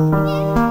今